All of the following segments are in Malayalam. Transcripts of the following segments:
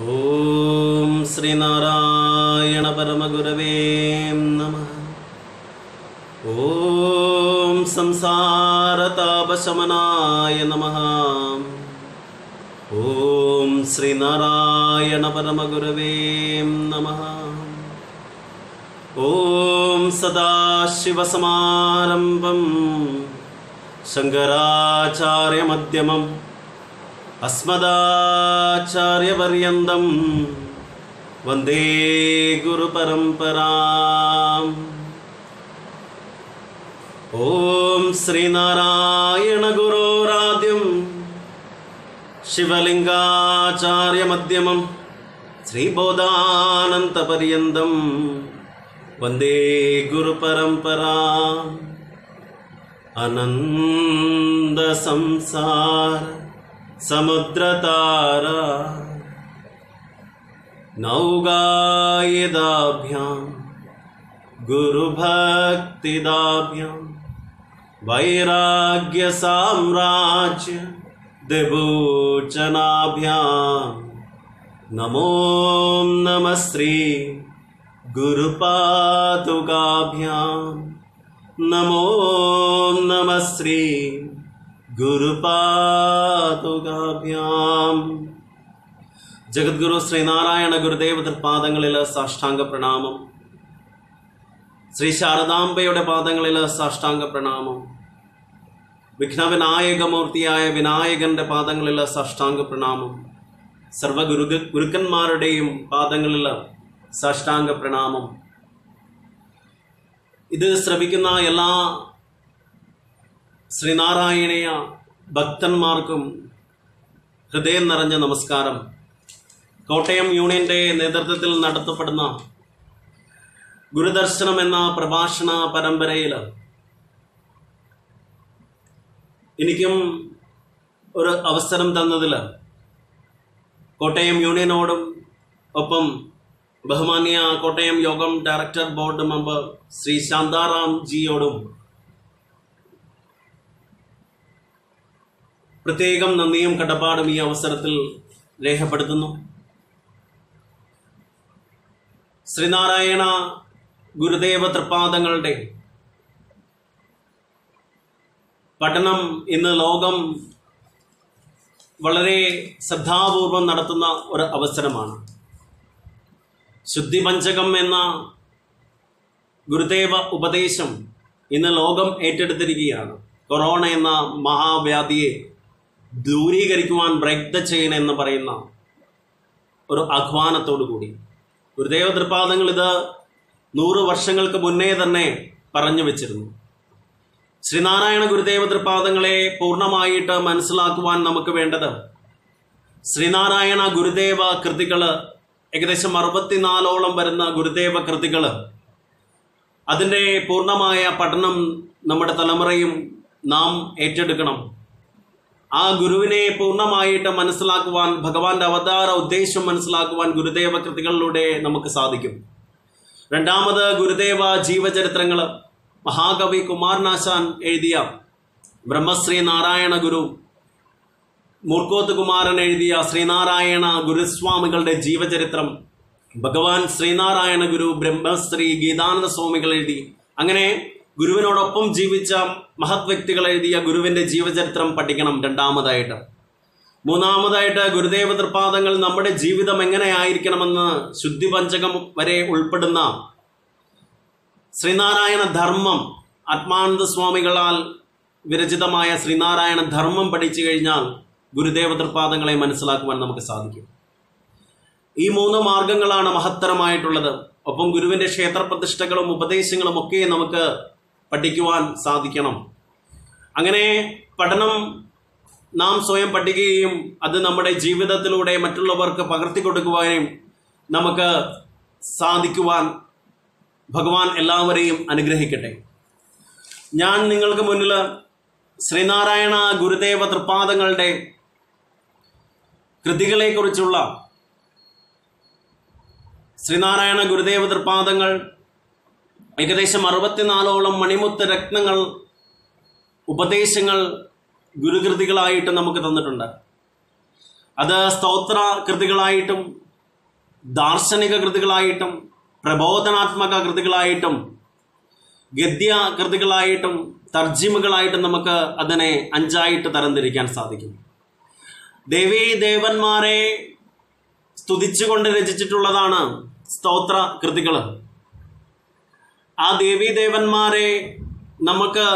ॐ श्रीनारायणपरमगुरवे नमः। ॐ संसारतापशमनाय नमः। ॐ श्रीनारायणपरमगुरवे नमः। ॐ सदाशिवसमारम्भं शङ्कराचार्यमध्यमम् अस्मदाचार्यपर्यन्तं वन्दे गुरुपरम्पराम् ॐ श्रीनारायणगुरोराद्यं शिवलिङ्गाचार्यमध्यमं श्रीबोधानन्तपर्यन्तं वन्दे गुरुपरम्पराम् अनन्दसंसार समुद्रतारा। नौगायदाभ्यां गुरुभक्तिदाभ्यां वैराग्यसाम्राज्य दिभूचनाभ्यां नमो नमः श्री गुरुपादुकाभ्यां। नमो नमः श्री ഗുരുപാതുകാഭ്യാം ജഗദ്ഗുരു ശ്രീനാരായണ ഗുരുദേവ തൃപാദങ്ങളിൽ സാഷ്ടാംഗ പ്രണാമം. ശ്രീ ശാരദാംബയുടെ പാദങ്ങളിൽ സാഷ്ടാംഗ പ്രണാമം. വിഘ്നവിനായകമൂർത്തിയായ വിനായകന്റെ പാദങ്ങളിൽ സാഷ്ടാംഗ പ്രണാമം. സർവ ഗുരു ഗുരുക്കന്മാരുടെയും പാദങ്ങളിൽ സാഷ്ടാംഗ പ്രണാമം. ഇത് ശ്രമിക്കുന്ന എല്ലാ ശ്രീനാരായണീയ ഭക്തന്മാർക്കും ഹൃദയം നിറഞ്ഞ നമസ്കാരം. കോട്ടയം യൂണിയന്റെ നേതൃത്വത്തിൽ നടത്തപ്പെടുന്ന ഗുരുദർശനം എന്ന പ്രഭാഷണ പരമ്പരയിൽ എനിക്കും ഒരു അവസരം തന്നതിൽ കോട്ടയം യൂണിയനോടും ഒപ്പം ബഹുമാന്യ കോട്ടയം യോഗം director board member Shri Shantaram ജിയോടും പ്രത്യേകം നന്ദിയും കടപ്പാടും ഈ അവസരത്തിൽ രേഖപ്പെടുത്തുന്നു. ശ്രീനാരായണ ഗുരുദേവ തൃപാദങ്ങളുടെ പഠനം ഇന്ന് ലോകം വളരെ ശ്രദ്ധാപൂർവം നടത്തുന്ന ഒരു അവസരമാണ്. ശുദ്ധി പഞ്ചകം എന്ന ഗുരുദേവ ഉപദേശം ഇന്ന് ലോകം ഏറ്റെടുത്തിരിക്കുകയാണ്. കൊറോണ എന്ന മഹാവ്യാധിയെ ദൂരീകരിക്കുവാൻ ബ്രേക്ക് ദ ചെയിൻ എന്ന് പറയുന്ന ഒരു ആഹ്വാനത്തോടു കൂടി. ഗുരുദേവ തൃപാദങ്ങൾ ഇത് നൂറ് വർഷങ്ങൾക്ക് മുന്നേ തന്നെ പറഞ്ഞു വെച്ചിരുന്നു. ശ്രീനാരായണ ഗുരുദേവ തൃപാദങ്ങളെ പൂർണമായിട്ട് മനസ്സിലാക്കുവാൻ നമുക്ക് വേണ്ടത് ശ്രീനാരായണ ഗുരുദേവ കൃതികൾ ഏകദേശം അറുപത്തിനാലോളം വരുന്ന ഗുരുദേവ കൃതികൾ അതിന്റെ പൂർണമായ പഠനം നമ്മുടെ തലമുറയും നാം ഏറ്റെടുക്കണം. ആ ഗുരുവിനെ പൂർണമായിട്ട് മനസ്സിലാക്കുവാൻ ഭഗവാന്റെ അവതാര ഉദ്ദേശം മനസ്സിലാക്കുവാൻ ഗുരുദേവ കൃതികളിലൂടെ നമുക്ക് സാധിക്കും. രണ്ടാമത് ഗുരുദേവ ജീവചരിത്രങ്ങൾ. മഹാകവി കുമാരനാശാൻ എഴുതിയ ബ്രഹ്മശ്രീ നാരായണ ഗുരു മൂർക്കോത്ത് കുമാരൻ എഴുതിയ ശ്രീനാരായണ ഗുരുസ്വാമികളുടെ ജീവചരിത്രം ഭഗവാൻ ശ്രീനാരായണ ഗുരു ബ്രഹ്മശ്രീ ഗീതാനന്ദ സ്വാമികൾ എഴുതി. അങ്ങനെ ഗുരുവിനോടൊപ്പം ജീവിച്ച മഹത് വ്യക്തികൾ എഴുതിയ ഗുരുവിന്റെ ജീവചരിത്രം പഠിക്കണം രണ്ടാമതായിട്ട്. മൂന്നാമതായിട്ട് ഗുരുദേവ തൃപാദങ്ങൾ നമ്മുടെ ജീവിതം എങ്ങനെയായിരിക്കണമെന്ന് ശുദ്ധി പഞ്ചകം വരെ ഉൾപ്പെടുന്ന ശ്രീനാരായണ ധർമ്മം ആത്മാനന്ദ സ്വാമികളാൽ വിരചിതമായ ശ്രീനാരായണ ധർമ്മം പഠിച്ചു കഴിഞ്ഞാൽ ഗുരുദേവ തൃപാദങ്ങളെ മനസ്സിലാക്കുവാൻ നമുക്ക് സാധിക്കും. ഈ മൂന്ന് മാർഗങ്ങളാണ് മഹത്തരമായിട്ടുള്ളത്. ഒപ്പം ഗുരുവിന്റെ ക്ഷേത്ര പ്രതിഷ്ഠകളും ഉപദേശങ്ങളും ഒക്കെ നമുക്ക് പഠിക്കുവാൻ സാധിക്കണം. അങ്ങനെ പഠനം നാം സ്വയം പഠിക്കുകയും അത് നമ്മുടെ ജീവിതത്തിലൂടെ മറ്റുള്ളവർക്ക് പകർത്തി കൊടുക്കുവാനും നമുക്ക് സാധിക്കുവാൻ ഭഗവാൻ എല്ലാവരെയും അനുഗ്രഹിക്കട്ടെ. ഞാൻ നിങ്ങൾക്ക് മുന്നിൽ ശ്രീനാരായണ ഗുരുദേവ തൃപാദങ്ങളുടെ കൃതികളെക്കുറിച്ചുള്ള ശ്രീനാരായണ ഗുരുദേവ തൃപാദങ്ങൾ ഏകദേശം അറുപത്തിനാലോളം മണിമുത്ത് രത്നങ്ങൾ ഉപദേശങ്ങൾ ഗുരുകൃതികളായിട്ട് നമുക്ക് തന്നിട്ടുണ്ട്. അത് സ്തോത്ര കൃതികളായിട്ടും ദാർശനിക കൃതികളായിട്ടും പ്രബോധനാത്മക കൃതികളായിട്ടും ഗദ്യ കൃതികളായിട്ടും തർജിമകളായിട്ടും നമുക്ക് അതിനെ അഞ്ചായിട്ട് തരംതിരിക്കാൻ സാധിക്കും. ദേവീ ദേവന്മാരെ സ്തുതിച്ചുകൊണ്ട് രചിച്ചിട്ടുള്ളതാണ് സ്തോത്ര കൃതികൾ ആ ദേവീദേവന്മാരെ നമുക്ക്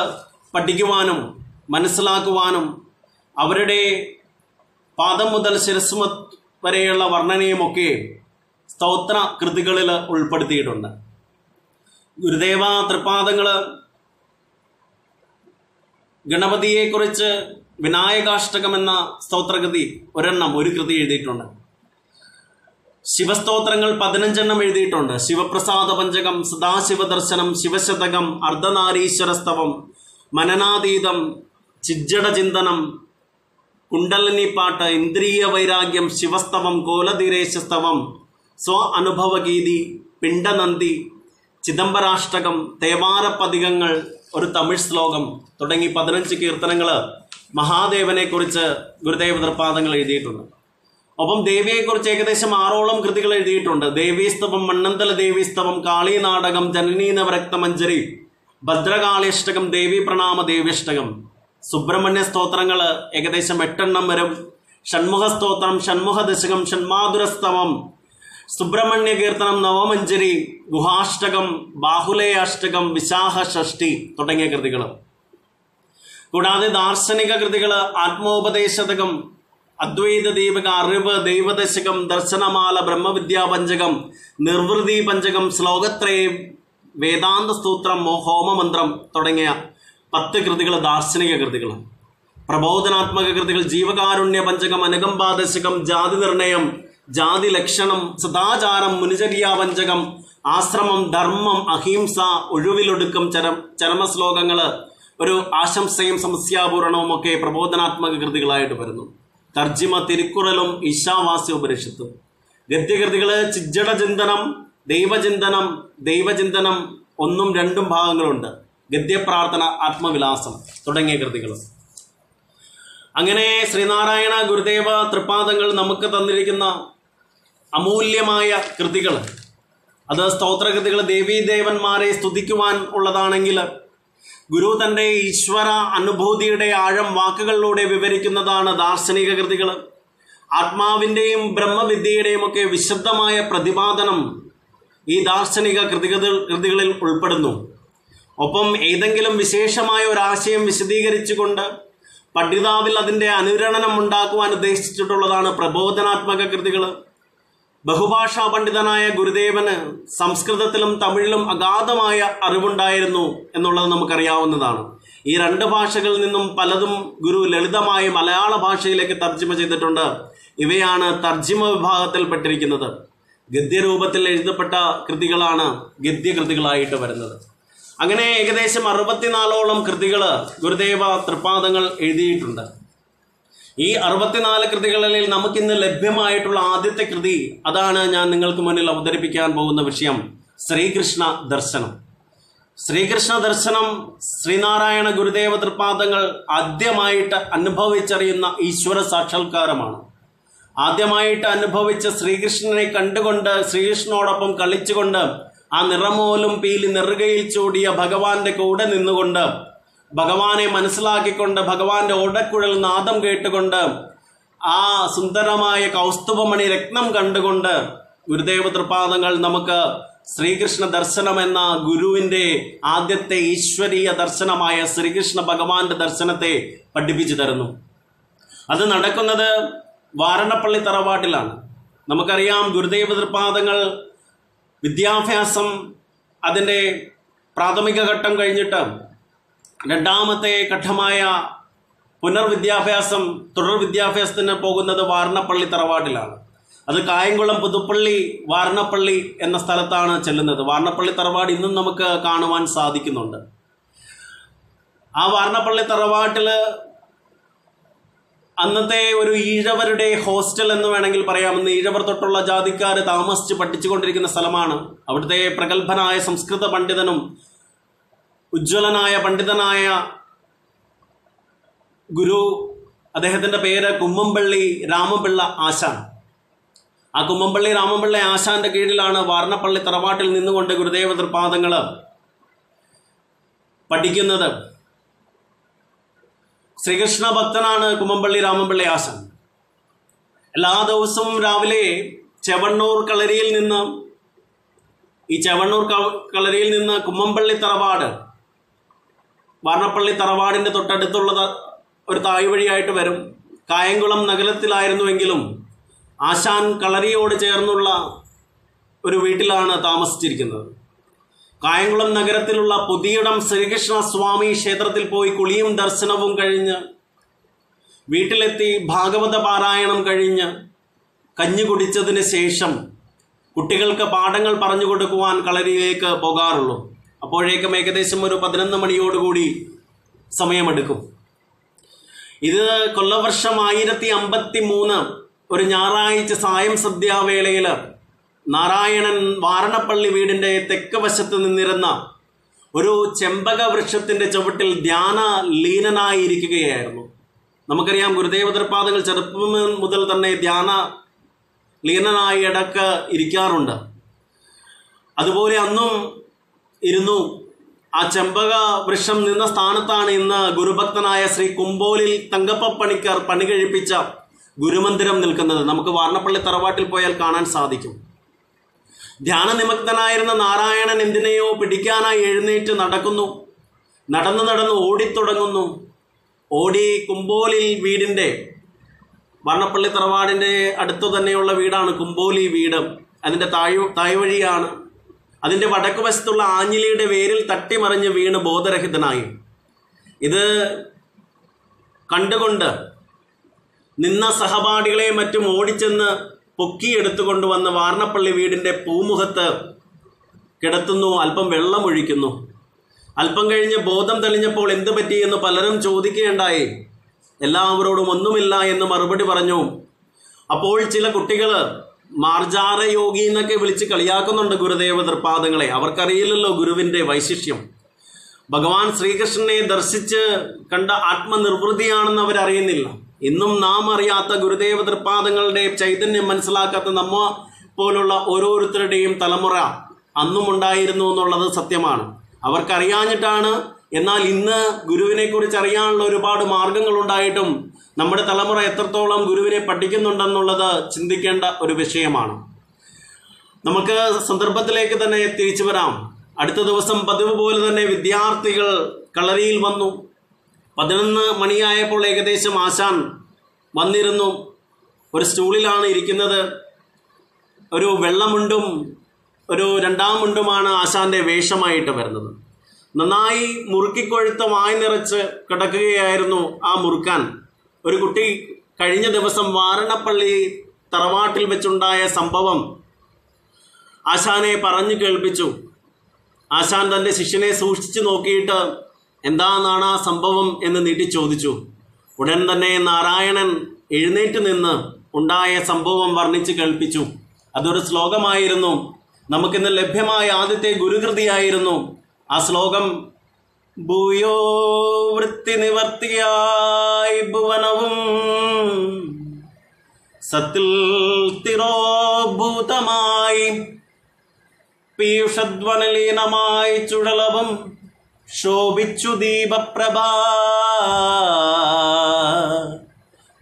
പഠിക്കുവാനും മനസ്സിലാക്കുവാനും അവരുടെ പാദം മുതൽ ശിരസ് വരെയുള്ള വർണനയുമൊക്കെ സ്തോത്ര കൃതികളിൽ ഉൾപ്പെടുത്തിയിട്ടുണ്ട്. ഗുരുദേവ തൃപാദങ്ങൾ ഗണപതിയെക്കുറിച്ച് വിനായകാഷ്ടകം എന്ന സ്തോത്രകൃതി ഒരെണ്ണം ഒരു കൃതി എഴുതിയിട്ടുണ്ട്. ശിവസ്തോത്രങ്ങൾ പതിനഞ്ചെണ്ണം എഴുതിയിട്ടുണ്ട്. ശിവപ്രസാദ പഞ്ചകം സദാശിവ ദർശനം ശിവശതകം അർദ്ധനാരീശ്വരസ്തവം മനനാതീതം ചിജ്ജട ചിന്തനം കുണ്ടലിനി പാട്ട് ഇന്ദ്രിയ വൈരാഗ്യം ശിവസ്തവം കോലധീരേശസ്തവം സ്വ അനുഭവഗീതി പിണ്ടനന്ദി ചിദംബരാഷ്ടകം തേവാരപ്പതികങ്ങൾ ഒരു തമിഴ് ശ്ലോകം തുടങ്ങി പതിനഞ്ച് കീർത്തനങ്ങൾ മഹാദേവനെക്കുറിച്ച് ഗുരുദേവ നിർപ്പാദങ്ങൾ എഴുതിയിട്ടുണ്ട്. ഒപ്പം ദേവിയെക്കുറിച്ച് ഏകദേശം ആറോളം കൃതികൾ എഴുതിയിട്ടുണ്ട്. ദേവീസ്തവം മണ്ണന്തല ദേവീസ്തവം കാളീനാടകം ജനനീനവരക്തമഞ്ജരി ഭദ്രകാളിയഷ്ടകം ദേവി പ്രണാമ ദേവീഷ്ടകം. സുബ്രഹ്മണ്യ സ്തോത്രങ്ങൾ ഏകദേശം എട്ടെണ്ണം വരും. ഷൺമുഖ സ്തോത്രം ഷൺമുഖ ദശകം ഷൺമാതുരസ്തവം സുബ്രഹ്മണ്യ കീർത്തനം നവമഞ്ജരി ഗുഹാഷ്ടകം ബാഹുലേയാഷ്ടകം വിശാഖ ഷഷ്ടി തുടങ്ങിയ കൃതികൾ കൂടാതെ ദാർശനിക കൃതികൾ ആത്മോപദേശതകം അദ്വൈത ദീപക അറിവ് ദൈവദശകം ദർശനമാല ബ്രഹ്മവിദ്യാ പഞ്ചകം നിർവൃതി പഞ്ചകം ശ്ലോകത്രയം വേദാന്ത സ്തോത്രം ഹോമമന്ത്രം തുടങ്ങിയ പത്ത് കൃതികൾ ദാർശനിക കൃതികൾ പ്രബോധനാത്മക കൃതികൾ ജീവകാരുണ്യ പഞ്ചകം അനുകമ്പാദശകം ജാതി നിർണയം ജാതി ലക്ഷണം സദാചാരം മുനിചര്യാ പഞ്ചകം ആശ്രമം ധർമ്മം അഹിംസ ഒഴിവിലൊടുക്കം ചരം ചരമശ്ലോകങ്ങൾ ഒരു ആശംസയും സമസ്യാപൂരണവും ഒക്കെ പ്രബോധനാത്മക കൃതികളായിട്ട് വരുന്നു. തർജിമ തിരുക്കുറലും ഈശാവാസ്യ ഉപനിഷത്തും. ഗദ്യകൃതികൾ ചിജ്ജട ചിന്തനം ദൈവചിന്തനം ദൈവചിന്തനം ഒന്നും രണ്ടും ഭാഗങ്ങളുണ്ട്. ഗദ്യപ്രാർത്ഥന ആത്മവിലാസം തുടങ്ങിയ കൃതികൾ അങ്ങനെ ശ്രീനാരായണ ഗുരുദേവ തൃപ്പാദങ്ങൾ നമുക്ക് തന്നിരിക്കുന്ന അമൂല്യമായ കൃതികൾ അത് സ്തോത്രകൃതികൾ ദേവീദേവന്മാരെ സ്തുതിക്കുവാൻ ഉള്ളതാണെങ്കിൽ ഗുരു തന്റെ ഈശ്വര അനുഭൂതിയുടെ ആഴം വാക്കുകളിലൂടെ വിവരിക്കുന്നതാണ് ദാർശനിക കൃതികൾ. ആത്മാവിന്റെയും ബ്രഹ്മവിദ്യയുടെയും ഒക്കെ വിശുദ്ധമായ പ്രതിപാദനം ഈ ദാർശനിക കൃതികൾ കൃതികളിൽ ഉൾപ്പെടുന്നു. ഒപ്പം ഏതെങ്കിലും വിശേഷമായ ഒരാശയം വിശദീകരിച്ചുകൊണ്ട് പഠിതാവിൽ അതിന്റെ അനുരണനം ഉണ്ടാക്കുവാൻ ഉദ്ദേശിച്ചിട്ടുള്ളതാണ് പ്രബോധനാത്മക കൃതികൾ. ബഹുഭാഷാ പണ്ഡിതനായ ഗുരുദേവന് സംസ്കൃതത്തിലും തമിഴിലും അഗാധമായ അറിവുണ്ടായിരുന്നു എന്നുള്ളത് നമുക്കറിയാവുന്നതാണ്. ഈ രണ്ട് ഭാഷകളിൽ നിന്നും പലതും ഗുരു ലളിതമായി മലയാള ഭാഷയിലേക്ക് തർജിമ ചെയ്തിട്ടുണ്ട്. ഇവയാണ് തർജിമ വിഭാഗത്തിൽപ്പെട്ടിരിക്കുന്നത് ഗദ്യരൂപത്തിൽ എഴുതപ്പെട്ട കൃതികളാണ് ഗദ്യകൃതികളായിട്ട് വരുന്നത്. അങ്ങനെ ഏകദേശം അറുപത്തിനാലോളം കൃതികൾ ഗുരുദേവ തൃപ്പാദങ്ങൾ എഴുതിയിട്ടുണ്ട്. ഈ അറുപത്തിനാല് കൃതികളിൽ നമുക്കിന്ന് ലഭ്യമായിട്ടുള്ള ആദ്യത്തെ കൃതി അതാണ് ഞാൻ നിങ്ങൾക്ക് മുന്നിൽ അവതരിപ്പിക്കാൻ പോകുന്ന വിഷയം ശ്രീകൃഷ്ണ ദർശനം. ശ്രീകൃഷ്ണ ദർശനം ശ്രീനാരായണ ഗുരുദേവ തൃപാദങ്ങൾ ആദ്യമായിട്ട് അനുഭവിച്ചറിയുന്ന ഈശ്വര സാക്ഷാത്കാരമാണ്. ആദ്യമായിട്ട് അനുഭവിച്ച ശ്രീകൃഷ്ണനെ കണ്ടുകൊണ്ട് ശ്രീകൃഷ്ണനോടൊപ്പം കളിച്ചുകൊണ്ട് ആ നിറമോലും പീലി നെറുകയിൽ ചൂടിയ ഭഗവാന്റെ കൂടെ നിന്നുകൊണ്ട് ഭഗവാനെ മനസ്സിലാക്കിക്കൊണ്ട് ഭഗവാന്റെ ഓടക്കുഴൽ നാദം കേട്ടുകൊണ്ട് ആ സുന്ദരമായ കൗസ്തുഭമണി രത്നം കണ്ടുകൊണ്ട് ഗുരുദേവ തൃപാദങ്ങൾ നമുക്ക് ശ്രീകൃഷ്ണ ദർശനം എന്ന ഗുരുവിന്റെ ആദ്യത്തെ ഈശ്വരീയ ദർശനമായ ശ്രീകൃഷ്ണ ഭഗവാന്റെ ദർശനത്തെ പഠിപ്പിച്ചു തരുന്നു. അത് നടക്കുന്നത് വാരണപ്പള്ളി തറവാട്ടിലാണ്. നമുക്കറിയാം ഗുരുദേവ തൃപാദങ്ങൾ വിദ്യാഭ്യാസം അതിന്റെ പ്രാഥമിക ഘട്ടം കഴിഞ്ഞിട്ട് രണ്ടാമത്തെ ഘട്ടമായ പുനർവിദ്യാഭ്യാസം തുടർ വിദ്യാഭ്യാസത്തിന് പോകുന്നത് വാരണപ്പള്ളി തറവാട്ടിലാണ്. അത് കായംകുളം പുതുപ്പള്ളി വാരണപ്പള്ളി എന്ന സ്ഥലത്താണ് ചെല്ലുന്നത്. വാരണപ്പള്ളി തറവാട് ഇന്നും നമുക്ക് കാണുവാൻ സാധിക്കുന്നുണ്ട്. ആ വാരണപ്പള്ളി തറവാട്ടിൽ അന്നത്തെ ഒരു ഈഴവരുടെ ഹോസ്റ്റൽ എന്ന് വേണമെങ്കിൽ പറയാമെന്ന് ഈഴവർ തൊട്ടുള്ള ജാതിക്കാർ താമസിച്ച് പഠിച്ചുകൊണ്ടിരിക്കുന്ന സ്ഥലമാണ്. അവിടുത്തെ പ്രഗത്ഭനായ സംസ്കൃത പണ്ഡിതനും ഉജ്ജ്വലനായ പണ്ഡിതനായ ഗുരു അദ്ദേഹത്തിന്റെ പേര് കുമ്മമ്പള്ളി രാമപിള്ള ആശാൻ. ആ കുമ്മമ്പള്ളി രാമപിള്ള ആശാന്റെ കീഴിലാണ് വാർണപ്പള്ളി തറവാട്ടിൽ നിന്നുകൊണ്ട് ഗുരുദേവ തൃപാദങ്ങൾ പഠിക്കുന്നത്. ശ്രീകൃഷ്ണ ഭക്തനാണ് കുമ്മമ്പള്ളി രാമപിള്ളി ആശാൻ. എല്ലാ ദിവസവും രാവിലെ ചെവണ്ണൂർ കളരിയിൽ നിന്ന് ഈ ചെവണ്ണൂർ കളരിയിൽ നിന്ന് കുമ്മമ്പള്ളി തറവാട് വാർണപ്പള്ളി തറവാടിന്റെ തൊട്ടടുത്തുള്ള ഒരു തായ് വഴിയായിട്ട് വരും. കായംകുളം നഗരത്തിലായിരുന്നുവെങ്കിലും ആശാൻ കളരിയോട് ചേർന്നുള്ള ഒരു വീട്ടിലാണ് താമസിച്ചിരിക്കുന്നത്. കായംകുളം നഗരത്തിലുള്ള പുതിയിടം ശ്രീകൃഷ്ണ സ്വാമി ക്ഷേത്രത്തിൽ പോയി കുളിയും ദർശനവും കഴിഞ്ഞ് വീട്ടിലെത്തി ഭാഗവത പാരായണം കഴിഞ്ഞ് കഞ്ഞി കുടിച്ചതിന് ശേഷം കുട്ടികൾക്ക് പാഠങ്ങൾ പറഞ്ഞു കൊടുക്കുവാൻ കളരിയിലേക്ക് പോകാറുള്ളൂ. അപ്പോഴേക്കും ഏകദേശം ഒരു പതിനൊന്ന് മണിയോടുകൂടി സമയമെടുക്കും. ഇത് കൊല്ലവർഷം ആയിരത്തി അമ്പത്തി മൂന്ന് ഒരു ഞായറാഴ്ച സായം സന്ധ്യാവേളയിൽ നാരായണൻ വാരണപ്പള്ളി വീടിന്റെ തെക്ക് വശത്ത് നിന്നിരുന്ന ഒരു ചെമ്പക വൃക്ഷത്തിന്റെ ചുവട്ടിൽ ധ്യാന ലീനനായിരിക്കുകയായിരുന്നു. നമുക്കറിയാം ഗുരുദേവ തൃപാദങ്ങൾ ചെറുപ്പം മുതൽ തന്നെ ധ്യാന ലീനനായി ഇടയ്ക്ക് ഇരിക്കാറുണ്ട്. അതുപോലെ അന്നും ഇരുന്നു. ആ ചെമ്പക വൃക്ഷം നിന്ന സ്ഥാനത്താണ് ഇന്ന് ഗുരുഭക്തനായ ശ്രീ കുമ്പോലിൽ തങ്കപ്പ പണിക്കർ പണി കഴിപ്പിച്ച ഗുരുമന്ദിരം നിൽക്കുന്നത്. നമുക്ക് വാർണപ്പള്ളി തറവാട്ടിൽ പോയാൽ കാണാൻ സാധിക്കും. ധ്യാന ധ്യാനനിമഗ്നനായിരുന്ന നാരായണൻ എന്തിനെയോ പിടിക്കാനായി എഴുന്നേറ്റ് നടക്കുന്നു. നടന്നു നടന്ന് ഓടിത്തുടങ്ങുന്നു. ഓടി കുമ്പോലിൽ വീടിന്റെ വർണപ്പള്ളി തറവാടിന്റെ അടുത്തു തന്നെയുള്ള വീടാണ് കുമ്പോലി വീട്. അതിന്റെ താഴ് താഴ്വഴിയാണ് അതിന്റെ വടക്ക് വശത്തുള്ള ആഞ്ഞിലിയുടെ വേരിൽ തട്ടിമറിഞ്ഞ് വീണ് ബോധരഹിതനായി. ഇത് കണ്ടുകൊണ്ട് നിന്ന സഹപാഠികളെ മറ്റും ഓടിച്ചെന്ന് പൊക്കിയെടുത്തുകൊണ്ടുവന്ന് വാർണപ്പള്ളി വീടിന്റെ പൂമുഖത്ത് കിടത്തുന്നു അല്പം വെള്ളം ഒഴിക്കുന്നു. അല്പം കഴിഞ്ഞ് ബോധം തെളിഞ്ഞപ്പോൾ എന്ത് പറ്റിയെന്ന് പലരും ചോദിക്കുകയുണ്ടായി. എല്ലാവരോടും ഒന്നുമില്ല എന്ന് മറുപടി പറഞ്ഞു. അപ്പോൾ ചില കുട്ടികൾ മാർജാര യോഗി എന്നൊക്കെ വിളിച്ച് കളിയാക്കുന്നുണ്ട് ഗുരുദേവ തൃപാദങ്ങളെ അവർക്കറിയില്ലല്ലോ ഗുരുവിന്റെ വൈശിഷ്ട്യം. ഭഗവാൻ ശ്രീകൃഷ്ണനെ ദർശിച്ച് കണ്ട ആത്മനിർവൃതിയാണെന്ന് അവരറിയുന്നില്ല. ഇന്നും നാം അറിയാത്ത ഗുരുദേവ തൃപാദങ്ങളുടെ ചൈതന്യം മനസ്സിലാക്കാത്ത നമ്മ പോലുള്ള ഓരോരുത്തരുടെയും തലമുറ അന്നും ഉണ്ടായിരുന്നു എന്നുള്ളത് സത്യമാണ്. അവർക്കറിയാഞ്ഞിട്ടാണ് എന്നാൽ ഇന്ന് ഗുരുവിനെ കുറിച്ച് അറിയാനുള്ള ഒരുപാട് മാർഗങ്ങൾ ഉണ്ടായിട്ടും നമ്മുടെ തലമുറ എത്രത്തോളം ഗുരുവിനെ പഠിക്കുന്നുണ്ടെന്നുള്ളത് ചിന്തിക്കേണ്ട ഒരു വിഷയമാണ്. നമുക്ക് സന്ദർഭത്തിലേക്ക് തന്നെ തിരിച്ചു വരാം. അടുത്ത ദിവസം പതിവ് പോലെ തന്നെ വിദ്യാർത്ഥികൾ കളരിയിൽ വന്നു. പതിനൊന്ന് മണിയായപ്പോൾ ഏകദേശം ആശാൻ വന്നിരുന്നു. ഒരു സ്റ്റൂളിലാണ് ഇരിക്കുന്നത്. ഒരു വെള്ളമുണ്ടും ഒരു രണ്ടാം മുണ്ടുമാണ് ആശാന്റെ വേഷമായിട്ട് വരുന്നത്. നന്നായി മുറുക്കിക്കൊഴുത്ത വായി നിറച്ച് കിടക്കുകയായിരുന്നു ആ മുറുക്കാൻ. ഒരു കുട്ടി കഴിഞ്ഞ ദിവസം വാരണപ്പള്ളി തറവാട്ടിൽ വെച്ചുണ്ടായ സംഭവം ആശാനെ പറഞ്ഞു കേൾപ്പിച്ചു. ആശാൻ തന്റെ ശിഷ്യനെ സൂക്ഷിച്ചു നോക്കിയിട്ട് എന്താണെന്നാണ് ആ സംഭവം എന്ന് നീട്ടി ചോദിച്ചു. ഉടൻ തന്നെ നാരായണൻ എഴുന്നേറ്റ് നിന്ന് ഉണ്ടായ സംഭവം വർണിച്ച് കേൾപ്പിച്ചു. അതൊരു ശ്ലോകമായിരുന്നു. നമുക്കിന്ന് ലഭ്യമായ ആദ്യത്തെ ഗുരുകൃതിയായിരുന്നു. ആ ശ്ലോകം ഭൂയോ വൃത്തി നിവർത്തിയായി ഭുവനവും സത്തിൽ തിരോഭൂതമായി പീയൂഷധ്വനലീനമായി ചുഴലവും ശോഭിച്ചു ദീപപ്രഭ.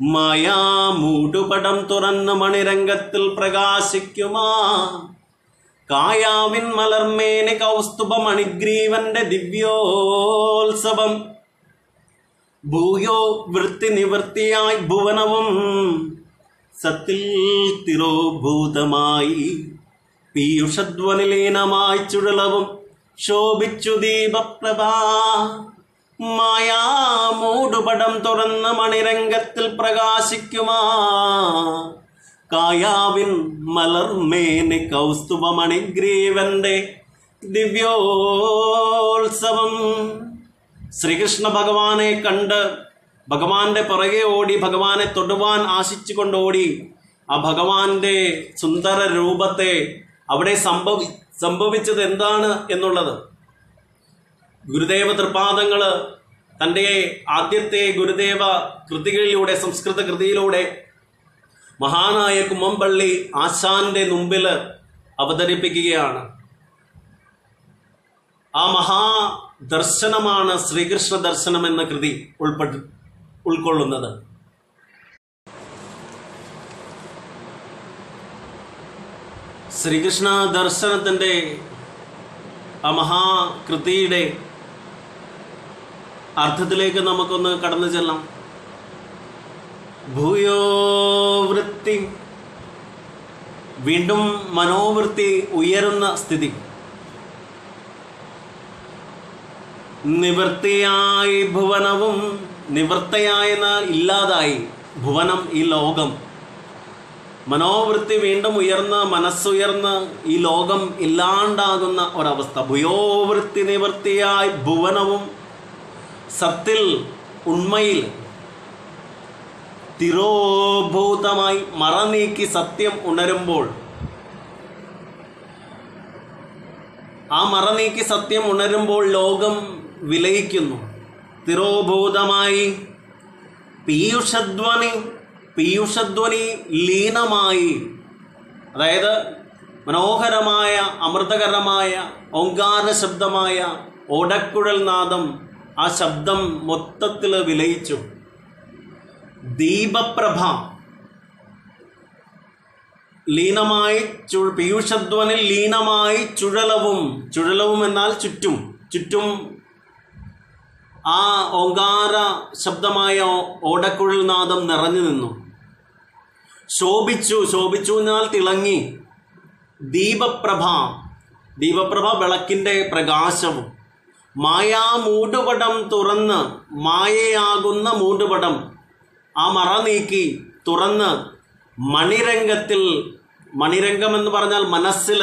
മായാമൂടുപടം തുറന്ന് മണിരംഗത്തിൽ പ്രകാശിക്കുമാ. കായാവിൻ മലർമേനി കൗസ്തുഭമണിഗ്രീവന്റെ ദിവ്യോത്സവം. ഭൂയോ വൃത്തി നിവൃത്തിയായി ഭുവനവും സത്തിൽ തിരോഭൂതമായി പീയുഷധ്വനിലീനമായി ചുഴലവും ശോഭിച്ചു ദീപപ്രഭ. മായാമൂടുപടം തുറന്ന മണിരംഗത്തിൽ പ്രകാശിക്കുമാ. കായാവിൻ മലർമേനി കൗസ്തുഭമണിഗ്രീവന്റെ ദിവ്യോത്സവം. ശ്രീകൃഷ്ണ ഭഗവാനെ കണ്ട് ഭഗവാന്റെ പുറകെ ഓടി ഭഗവാനെ തൊടുവാൻ ആശിച്ചുകൊണ്ട് ഓടി ആ ഭഗവാന്റെ സുന്ദര രൂപത്തെ അവിടെ സംഭവി സംഭവിച്ചത് എന്താണ് എന്നുള്ളത്? ഗുരുദേവ തൃപാദങ്ങൾ തന്റെ ആദ്യത്തെ ഗുരുദേവ കൃതികളിലൂടെ സംസ്കൃത കൃതിയിലൂടെ മഹാനായ കുമ്മമ്പള്ളി ആശാന്റെ മുമ്പിൽ അവതരിപ്പിക്കുകയാണ്. ആ മഹാ ദർശനമാണ് ശ്രീകൃഷ്ണ ദർശനം എന്ന കൃതി ഉൾപ്പെട്ട് ഉൾക്കൊള്ളുന്നത്. ശ്രീകൃഷ്ണ ദർശനത്തിന്റെ ആ മഹാകൃതിയുടെ അർത്ഥത്തിലേക്ക് നമുക്കൊന്ന് കടന്നു ചെല്ലാം. ഭൂയോ വൃത്തി വീണ്ടും മനോവൃത്തി ഉയരുന്ന സ്ഥിതി. നിവൃത്തിയായി ഭുവനവും നിവൃത്തയായെന്നാൽ ഇല്ലാതായി ഭുവനം ഈ ലോകം. മനോവൃത്തി വീണ്ടും ഉയർന്ന് മനസ്സുയർന്ന് ഈ ലോകം ഇല്ലാണ്ടാകുന്ന ഒരവസ്ഥ. ഭുയോവൃത്തി നിവൃത്തിയായി ഭുവനവും സത്തിൽ ഉണ്മയിൽ തിരോഭൂതമായി മറനീക്കി സത്യം ഉണരുമ്പോൾ ആ മറനീക്കി സത്യം ഉണരുമ്പോൾ ലോകം വിലയിക്കുന്നു. തിരോഭൂതമായി പീയൂഷധ്വനി പീയൂഷധ്വനി ലീനമായി അതായത് മനോഹരമായ അമൃതകരമായ ഓങ്കാര ശബ്ദമായ ഓടക്കുഴൽ നാദം ആ ശബ്ദം മൊത്തത്തിൽ വിലയിച്ചു. ദീപപ്രഭ. ലീനമായി ചു പീയൂഷധ്വനിൽ ലീനമായി ചുഴലവും. ചുഴലവും എന്നാൽ ചുറ്റും. ചുറ്റും ആ ഓങ്കാര ശബ്ദമായ ഓടക്കുഴൽ നാദം നിറഞ്ഞു നിന്നു. ശോഭിച്ചു ശോഭിച്ചു എന്നാൽ തിളങ്ങി. ദീപപ്രഭ. ദീപപ്രഭ വിളക്കിന്റെ പ്രകാശവും. മായാ മൂടുപടം തുറന്ന് മായയാകുന്ന മൂടുപടം. ആ മറ നീക്കി തുറന്ന് മണിരംഗത്തിൽ മണിരംഗം എന്ന് പറഞ്ഞാൽ മനസ്സിൽ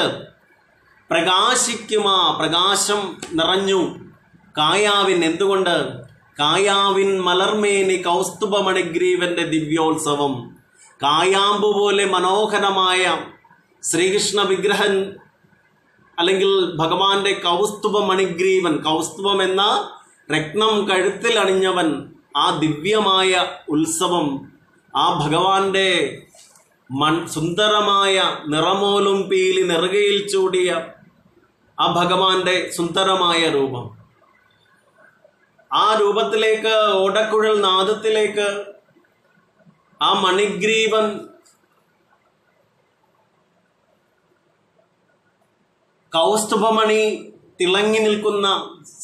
പ്രകാശിക്കുമാ പ്രകാശം നിറഞ്ഞു. കായാവിൻ എന്തുകൊണ്ട്? കായാവിൻ മലർമേനി കൗസ്തുഭമണിഗ്രീവന്റെ ദിവ്യോത്സവം. കായാമ്പു പോലെ മനോഹരമായ ശ്രീകൃഷ്ണ വിഗ്രഹൻ അല്ലെങ്കിൽ ഭഗവാന്റെ കൗസ്തുഭ മണിഗ്രീവൻ കൗസ്തുഭം എന്ന രത്നം കഴുത്തിൽ അണിഞ്ഞവൻ ആ ദിവ്യമായ ഉത്സവം ആ ഭഗവാന്റെ മൺ സുന്ദരമായ നിറമോലും പീലി നെറുകയിൽ ചൂടിയ ആ ഭഗവാന്റെ സുന്ദരമായ രൂപം. ആ രൂപത്തിലേക്ക് ഓടക്കുഴൽ നാദത്തിലേക്ക് ആ മണിഗ്രീവൻ കൗസ്തുഭമണി തിളങ്ങി നിൽക്കുന്ന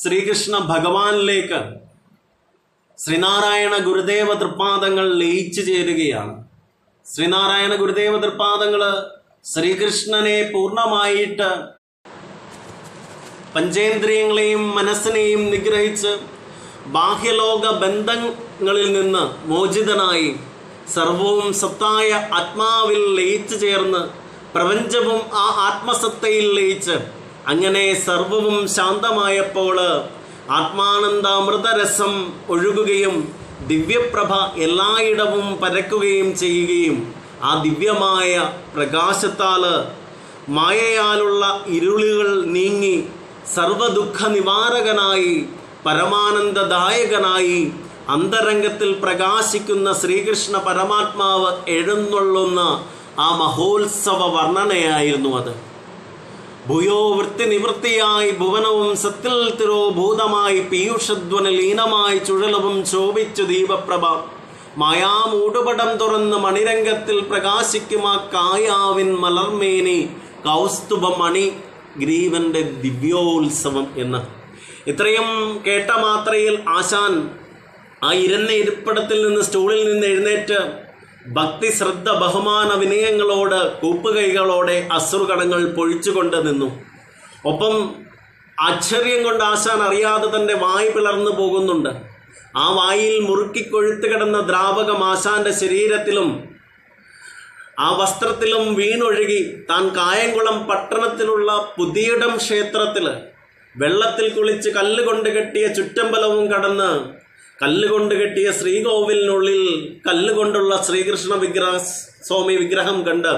ശ്രീകൃഷ്ണ ഭഗവാനിലേക്ക് ശ്രീനാരായണ ഗുരുദേവ തൃപ്പാദങ്ങൾ ലയിച്ചു ചേരുകയാണ്. ശ്രീനാരായണ ഗുരുദേവ തൃപ്പാദങ്ങൾ ശ്രീകൃഷ്ണനെ പൂർണമായിട്ട് പഞ്ചേന്ദ്രിയങ്ങളെയും മനസ്സിനെയും നിഗ്രഹിച്ച് ബാഹ്യലോക ബന്ധങ്ങളിൽ നിന്ന് മോചിതനായി സർവവും സത്തായ ആത്മാവിൽ ലയിച്ചു ചേർന്ന് പ്രപഞ്ചവും ആ ആത്മസത്തയിൽ ലയിച്ച് അങ്ങനെ സർവവും ശാന്തമായപ്പോൾ ആത്മാനന്ദാമൃതരസം ഒഴുകുകയും ദിവ്യപ്രഭ എല്ലായിടവും പരക്കുകയും ചെയ്യുകയും ആ ദിവ്യമായ പ്രകാശത്താൽ മായയാലുള്ള ഇരുളുകൾ നീങ്ങി സർവദുഃഖ നിവാരകനായി പരമാനന്ദദായകനായി അന്തരംഗത്തിൽ പ്രകാശിക്കുന്ന ശ്രീകൃഷ്ണ പരമാത്മാവ് എഴുന്നള്ളുന്ന ആ മഹോത്സവ വർണനയായിരുന്നു അത്. ഭൂയോ വൃത്തി നിവൃത്തിയായി ഭുവനവും സത്തിൽ തിരോഭൂതമായി പീയൂഷധ്വന ലീനമായി ചുഴലവും ശോഭിച്ചു ദീപപ്രഭ. മായാമൂടുപടം തുറന്ന് മണിരംഗത്തിൽ പ്രകാശിക്കും ആ കായാവിൻ മലർമേനി കൗസ്തുഭ മണി ഗ്രീവന്റെ ദിവ്യോത്സവം എന്ന്. ഇത്രയും കേട്ട മാത്രയിൽ ആശാൻ ആ ഇരുന്ന ഇരിപ്പിടത്തിൽ നിന്ന് സ്റ്റൂളിൽ നിന്ന് എഴുന്നേറ്റ് ഭക്തി ശ്രദ്ധ ബഹുമാന വിനയങ്ങളോട് കൂപ്പുകൈകളോടെ അശ്രുകണങ്ങൾ പൊഴിച്ചുകൊണ്ട് നിന്നു. ഒപ്പം ആശ്ചര്യം കൊണ്ട് ആശാൻ അറിയാതെ തന്റെ വായ് പിളർന്നു പോകുന്നുണ്ട്. ആ വായിൽ മുറുക്കി കൊഴുത്തു കിടന്ന ദ്രാവകം ആശാന്റെ ശരീരത്തിലും ആ വസ്ത്രത്തിലും വീണൊഴുകി താൻ കായംകുളം പട്ടണത്തിലുള്ള പുതിയിടം ക്ഷേത്രത്തിൽ വെള്ളത്തിൽ കുളിച്ച് കല്ലുകൊണ്ട് കെട്ടിയ ചുറ്റമ്പലവും കടന്ന് കല്ലുകൊണ്ട് കെട്ടിയ ശ്രീകോവിലിനുള്ളിൽ കല്ലുകൊണ്ടുള്ള ശ്രീകൃഷ്ണ വിഗ്രഹ സ്വാമി വിഗ്രഹം കണ്ട്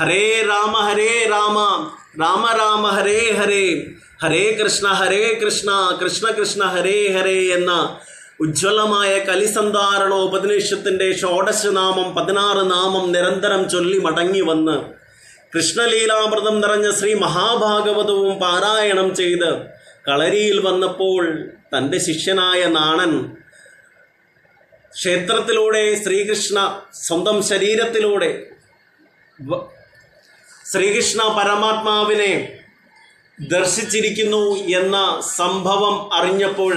ഹരേ രാമ ഹരേ രാമ രാമ രാമ ഹരേ ഹരേ ഹരേ കൃഷ്ണ ഹരേ കൃഷ്ണ കൃഷ്ണ കൃഷ്ണ ഹരേ ഹരേ എന്ന ഉജ്ജ്വലമായ കലിസന്ധാരണ ഉപനിഷത്തിന്റെ ഷോഡശ നാമം പതിനാറ് നാമം നിരന്തരം ചൊല്ലി മടങ്ങി വന്ന് കൃഷ്ണലീലാമൃതം നിറഞ്ഞ ശ്രീ മഹാഭാഗവതവും പാരായണം ചെയ്ത് കളരിയിൽ വന്നപ്പോൾ തന്റെ ശിഷ്യനായ നാണൻ ക്ഷേത്രത്തിലൂടെ ശ്രീകൃഷ്ണ സ്വന്തം ശരീരത്തിലൂടെ ശ്രീകൃഷ്ണ പരമാത്മാവിനെ ദർശിച്ചിരിക്കുന്നു എന്ന സംഭവം അറിഞ്ഞപ്പോൾ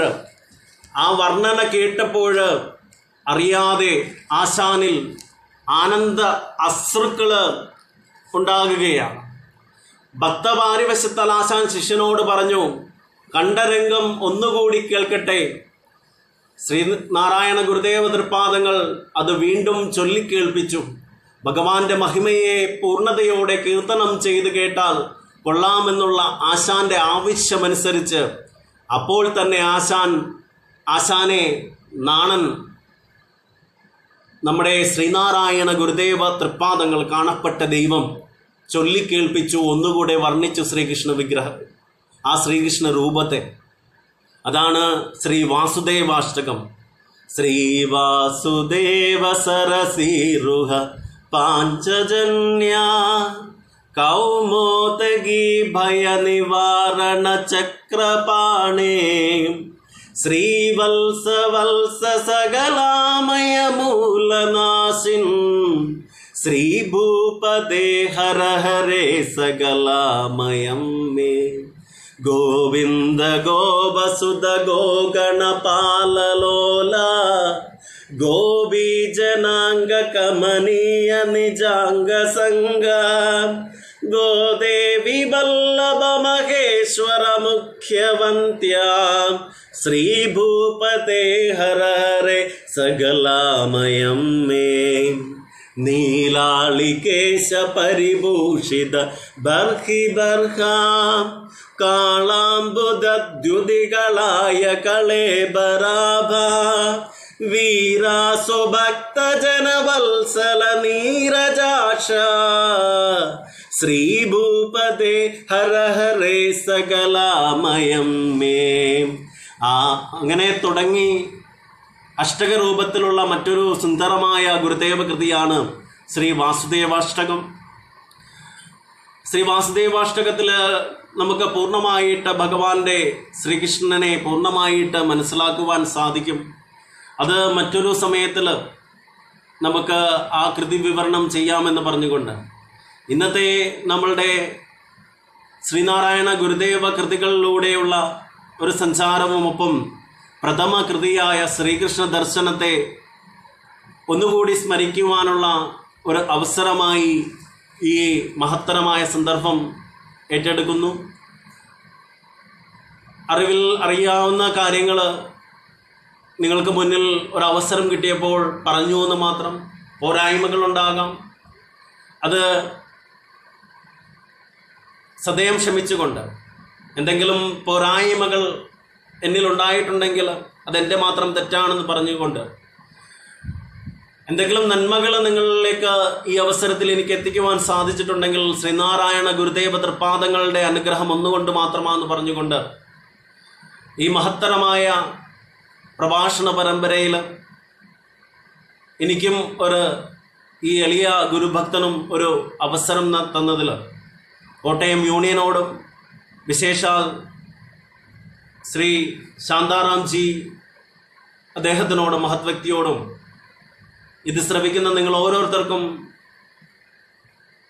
ആ വർണന കേട്ടപ്പോൾ അറിയാതെ ആശാനിൽ ആനന്ദ അശ്രുക്കൾ ഉണ്ടാകുകയാണ്. ഭക്തപാരിവശത്താൽ ആശാൻ ശിഷ്യനോട് പറഞ്ഞു കണ്ടരംഗം ഒന്നുകൂടി കേൾക്കട്ടെ. ശ്രീനാരായണ ഗുരുദേവ തൃപ്പാദങ്ങൾ അത് വീണ്ടും ചൊല്ലിക്കേൾപ്പിച്ചു ഭഗവാന്റെ മഹിമയെ പൂർണതയോടെ കീർത്തനം ചെയ്ത് കേട്ടാൽ കൊള്ളാമെന്നുള്ള ആശാന്റെ ആവശ്യമനുസരിച്ച് അപ്പോൾ തന്നെ ആശാൻ ആശാനെ നാണൻ നമ്മുടെ ശ്രീനാരായണ ഗുരുദേവ തൃപ്പാദങ്ങൾ കാണപ്പെട്ട ദൈവം ചൊല്ലിക്കേൾപ്പിച്ചു ഒന്നുകൂടെ വർണിച്ചു ശ്രീകൃഷ്ണ വിഗ്രഹം ആ ശ്രീകൃഷ്ണ രൂപത്തെ. അതാണ് ശ്രീ വാസുദേവാഷ്ടകം ശ്രീ വാസുദേവ സരസീരുഹ പാഞ്ചജന്യ കൗമോദഗി ഭയ നിവാരണ ചക്രപാണേ ശ്രീവത്സ വത്സ സകലാമയ മൂലനാശിൻ ശ്രീഭൂപദേ ഹര ഹരേ സകലാമയം മേ गोविन्द वसुध गोगणपाललोला गोबीजनाङ्गकमनीय निजाङ्गसङ्ग गोवीजनाङ्गकमनीयनिजाङ्गसङ्गा गोदेवीवल्लभमहेश्वरमुख्यवन्त्यां श्रीभूपते हर हरे सगलामयं मे। ഹര കേശ പരിഭൂഷിത ബർഹി ബർഹ കാളാംബുദ്യുതികളായ കളേബരാഭ വീരാസുഭക്ത ജനവത്സല നീരജാക്ഷ ശ്രീഭൂപദേ ഹര ഹരേ സകലാമയം മേ. ആ അങ്ങനെ തുടങ്ങി. അഷ്ടകരൂപത്തിലുള്ള മറ്റൊരു സുന്ദരമായ ഗുരുദേവ കൃതിയാണ് ശ്രീ വാസുദേവാഷ്ടകം. ശ്രീ വാസുദേവാഷ്ടകത്തിൽ നമുക്ക് പൂർണമായിട്ട് ഭഗവാന്റെ ശ്രീകൃഷ്ണനെ പൂർണമായിട്ട് മനസ്സിലാക്കുവാൻ സാധിക്കും. അത് മറ്റൊരു സമയത്തിൽ നമുക്ക് ആ കൃതി വിവരണം ചെയ്യാമെന്ന് പറഞ്ഞുകൊണ്ട്. ഇന്നത്തെ നമ്മളുടെ ശ്രീനാരായണ ഗുരുദേവ കൃതികളിലൂടെയുള്ള ഒരു സഞ്ചാരവുമൊപ്പം പ്രഥമ കൃതിയായ ശ്രീകൃഷ്ണ ദർശനത്തെ ഒന്നുകൂടി സ്മരിക്കുവാനുള്ള ഒരു അവസരമായി ഈ മഹത്തരമായ സന്ദർഭം ഏറ്റെടുക്കുന്നു. അറിവിൽ അറിയാവുന്ന കാര്യങ്ങൾ നിങ്ങൾക്ക് മുന്നിൽ ഒരു അവസരം കിട്ടിയപ്പോൾ പറഞ്ഞു എന്ന് മാത്രം പോരായ്മകളുണ്ടാകാം അത് സദയം ക്ഷമിച്ചുകൊണ്ട് എന്തെങ്കിലും പോരായ്മകൾ എന്നിലുണ്ടായിട്ടുണ്ടെങ്കിൽ അതെന്റെ മാത്രം തെറ്റാണെന്ന് പറഞ്ഞുകൊണ്ട് എന്തെങ്കിലും നന്മകൾ നിങ്ങളിലേക്ക് ഈ അവസരത്തിൽ എനിക്ക് എത്തിക്കുവാൻ സാധിച്ചിട്ടുണ്ടെങ്കിൽ ശ്രീനാരായണ ഗുരുദേവ തൃപ്പാദങ്ങളുടെ അനുഗ്രഹം ഒന്നുകൊണ്ട് മാത്രമാണെന്ന് പറഞ്ഞുകൊണ്ട് ഈ മഹത്തരമായ പ്രഭാഷണ പരമ്പരയിൽ എനിക്കും ഒരു ഈ എളിയ ഗുരുഭക്തനും ഒരു അവസരം തന്നതിൽ കോട്ടയം യൂണിയനോടും വിശേഷാൽ ശ്രീ ശാന്താറാംജി അദ്ദേഹത്തിനോടും മഹത്വ്യക്തിയോടും ഇത് ശ്രവിക്കുന്ന നിങ്ങൾ ഓരോരുത്തർക്കും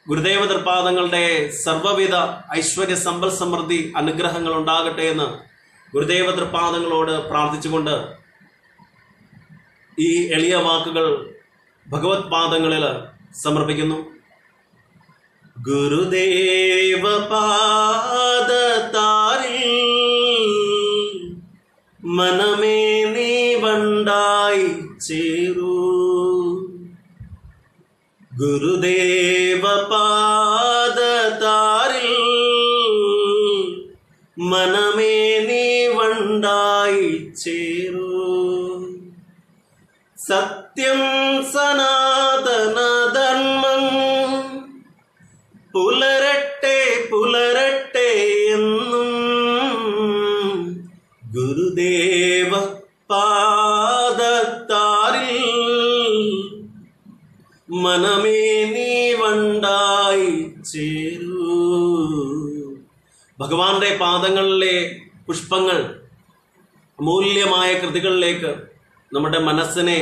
ഗുരുദേവ തൃപാദങ്ങളുടെ സർവവിധ ഐശ്വര്യ സമ്പൽ സമൃദ്ധി അനുഗ്രഹങ്ങൾ ഉണ്ടാകട്ടെ എന്ന് ഗുരുദേവ തൃപാദങ്ങളോട് പ്രാർത്ഥിച്ചുകൊണ്ട് ഈ എളിയ വാക്കുകൾ ഭഗവത് പാദങ്ങളിൽ സമർപ്പിക്കുന്നു. ഗുരുദേവ പാദ മനമേ നീ വണ്ടായി ചേരൂ ഗുരുദേവ പാദത്താരിൽ മനമേ നീ വണ്ടായി ഭഗവാന്റെ പാദങ്ങളിലെ പുഷ്പങ്ങൾ അമൂല്യമായ കൃതികളിലേക്ക് നമ്മുടെ മനസ്സിനെ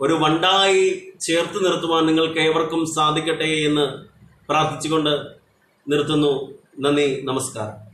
ഒരു വണ്ടായി ചേർത്ത് നിർത്തുവാൻ നിങ്ങൾക്ക് ഏവർക്കും സാധിക്കട്ടെ എന്ന് പ്രാർത്ഥിച്ചുകൊണ്ട് നിർത്തുന്നു. നന്ദി നമസ്കാരം.